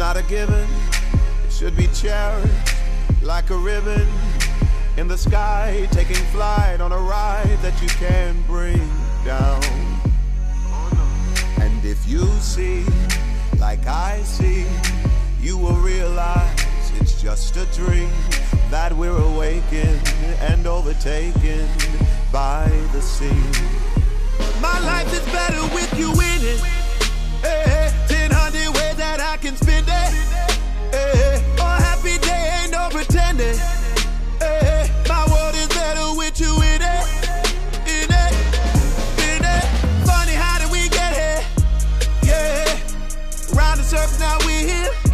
a given, it should be cherished like a ribbon in the sky, taking flight on a ride that you can bring down. And if you see, like I see, you will realize it's just a dream that we're awakened and overtaken by the sea. can spend. Hey, eh, eh. a happy day ain't no pretending. Hey, my world is better with you in it. In it, in it. Funny how did we get here? Yeah, round the circle now we here.